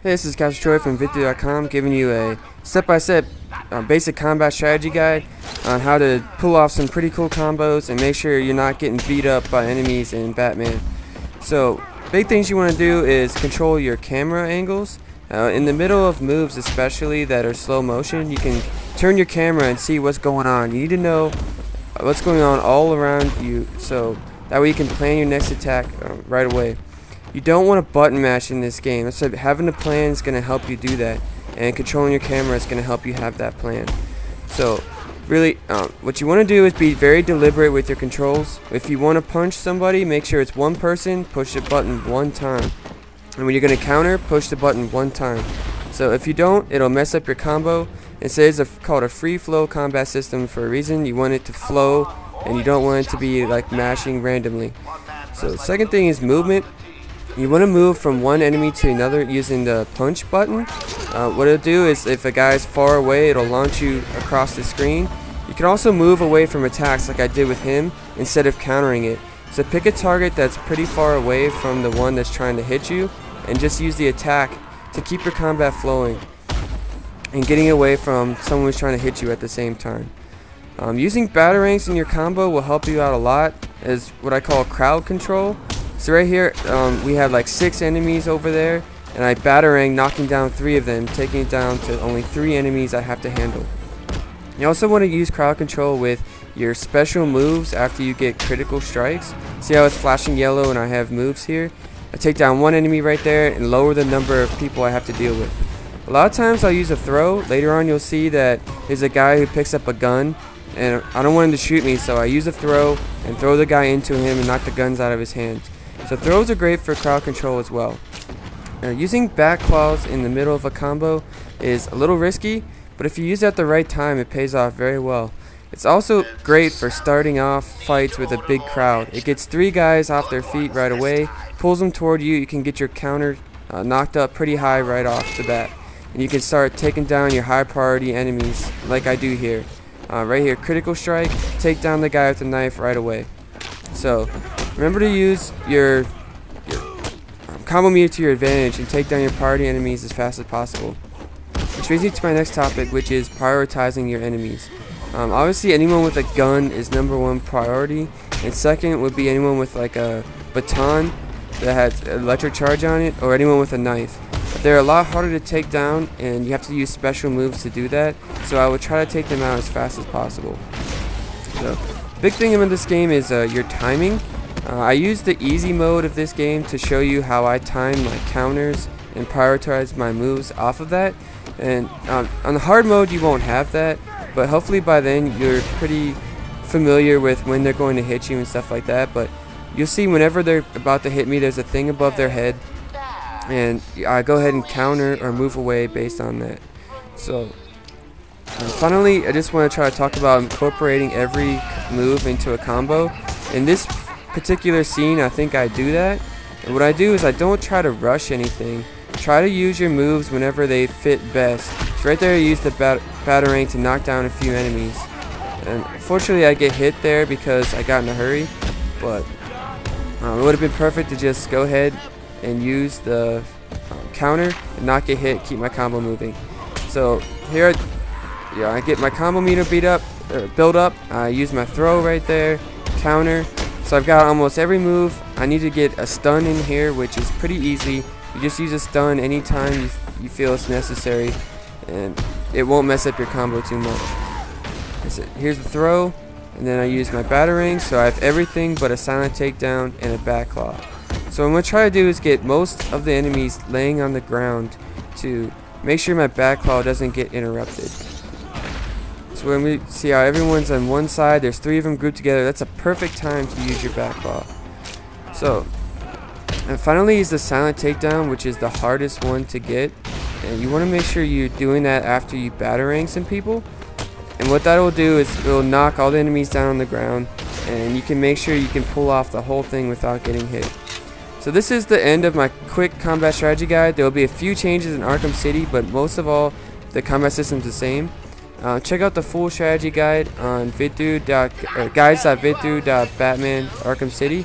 Hey, this is C4stor Troy from VidThru.com giving you a step-by-step uh, basic combat strategy guide on how to pull off some pretty cool combos and make sure you're not getting beat up by enemies in Batman. So, big things you want to do is control your camera angles. Uh, in the middle of moves especially that are slow motion, you can turn your camera and see what's going on. You need to know what's going on all around you so that way you can plan your next attack uh, right away. You don't want to button mash in this game. So having a plan is going to help you do that. And controlling your camera is going to help you have that plan. So really, um, what you want to do is be very deliberate with your controls. If you want to punch somebody, make sure it's one person, push the button one time. And when you're going to counter, push the button one time. So if you don't, it'll mess up your combo. It says it's called a free flow combat system for a reason. You want it to flow and you don't want it to be like mashing randomly. So second thing is movement. You want to move from one enemy to another using the punch button. Uh, what it'll do is if a guy is far away, it'll launch you across the screen. You can also move away from attacks like I did with him instead of countering it. So pick a target that's pretty far away from the one that's trying to hit you and just use the attack to keep your combat flowing and getting away from someone who's trying to hit you at the same time. Um, using batarangs in your combo will help you out a lot as what I call crowd control. So right here, um, we have like six enemies over there, and I batarang knocking down three of them, taking it down to only three enemies I have to handle. You also want to use crowd control with your special moves after you get critical strikes. See how it's flashing yellow and I have moves here? I take down one enemy right there and lower the number of people I have to deal with. A lot of times I'll use a throw. Later on you'll see that there's a guy who picks up a gun and I don't want him to shoot me so I use a throw and throw the guy into him and knock the guns out of his hands. So throws are great for crowd control as well. Now, using batclaws in the middle of a combo is a little risky, but if you use it at the right time, it pays off very well. It's also great for starting off fights with a big crowd. It gets three guys off their feet right away, pulls them toward you, you can get your counter uh, knocked up pretty high right off the bat. And you can start taking down your high priority enemies like I do here. Uh, right here, critical strike, take down the guy with the knife right away. So, Remember to use your, your combo meter to your advantage and take down your priority enemies as fast as possible. Which brings me to my next topic, which is prioritizing your enemies. Um, obviously, anyone with a gun is number one priority, and second would be anyone with like a baton that has electric charge on it, or anyone with a knife. They're a lot harder to take down, and you have to use special moves to do that, so I would try to take them out as fast as possible. So, big thing in this game is uh, your timing. Uh, I use the easy mode of this game to show you how I time my counters and prioritize my moves off of that. And um, on the hard mode you won't have that, but hopefully by then you're pretty familiar with when they're going to hit you and stuff like that. But you'll see whenever they're about to hit me, there's a thing above their head, and I go ahead and counter or move away based on that. So finally, I just want to try to talk about incorporating every move into a combo. In this particular scene, I think I do that. And what I do is I don't try to rush anything. Try to use your moves whenever they fit best. So right there I use the bat batarang to knock down a few enemies. And unfortunately I get hit there because I got in a hurry. But um, it would have been perfect to just go ahead and use the um, counter and not get hit, keep my combo moving. So here, yeah, I get my combo meter beat up, or build up. I use my throw right there, counter, so I've got almost every move. I need to get a stun in here, which is pretty easy. You just use a stun anytime you, you feel it's necessary, and it won't mess up your combo too much. Here's the throw, and then I use my batarang, so I have everything but a silent takedown and a batclaw. So what I'm going to try to do is get most of the enemies laying on the ground to make sure my batclaw doesn't get interrupted. So when we see how everyone's on one side, there's three of them grouped together, that's a perfect time to use your batclaw. So, and finally is the silent takedown, which is the hardest one to get. And you want to make sure you're doing that after you batarang some people. And what that will do is it will knock all the enemies down on the ground. And you can make sure you can pull off the whole thing without getting hit. So this is the end of my quick combat strategy guide. There will be a few changes in Arkham City, but most of all, the combat system is the same. Uh, check out the full strategy guide on VidThru. Uh, guides.vidthru.batman Arkham City.